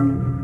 Yeah.